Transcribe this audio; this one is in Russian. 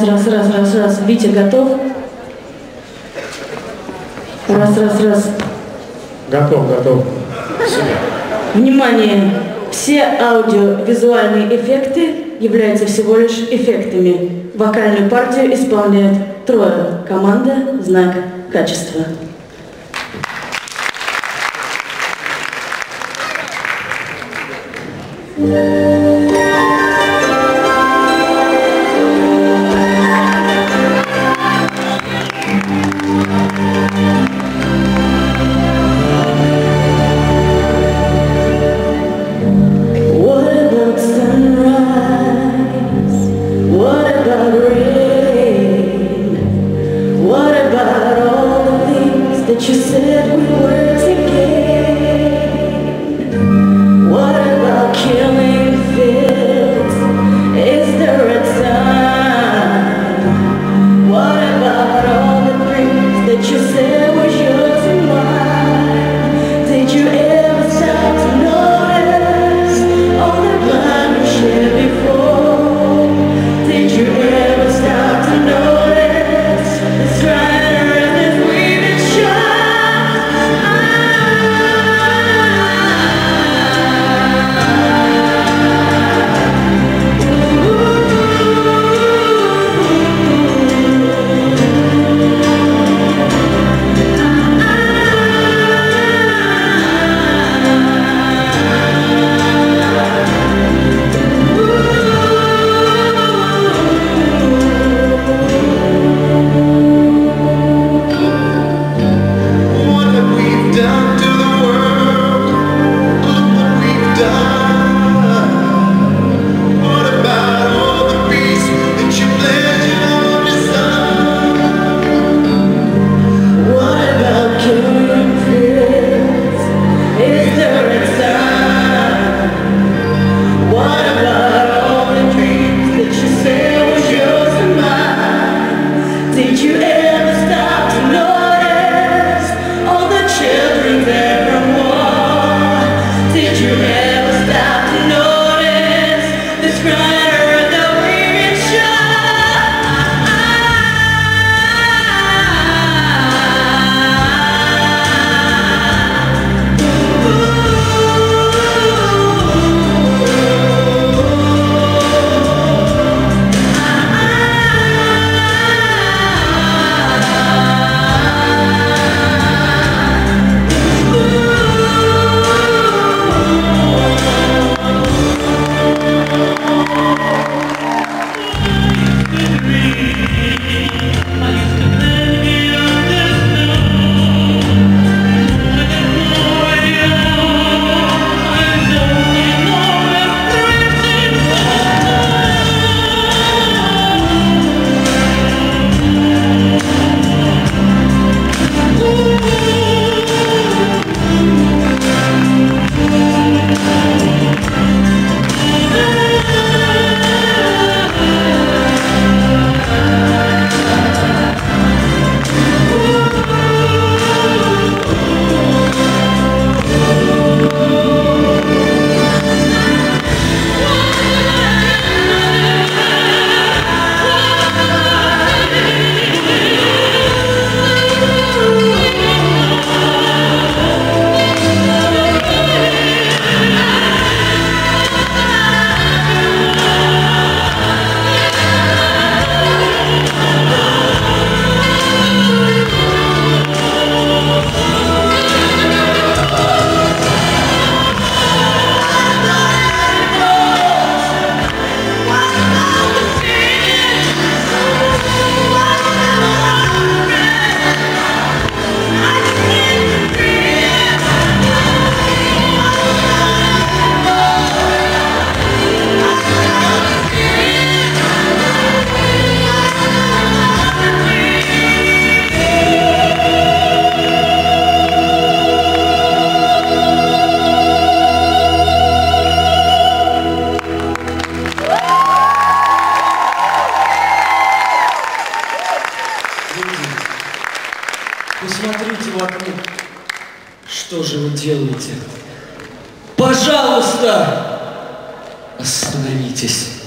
Раз, раз, раз, раз, раз. Витя готов? Раз, раз, раз. Готов, готов. Внимание! Все аудиовизуальные эффекты являются всего лишь эффектами. Вокальную партию исполняет трое. Команда «Знак качества». Yeah. about all the things that you said we were. Посмотрите в окно. Что же вы делаете? Пожалуйста, остановитесь.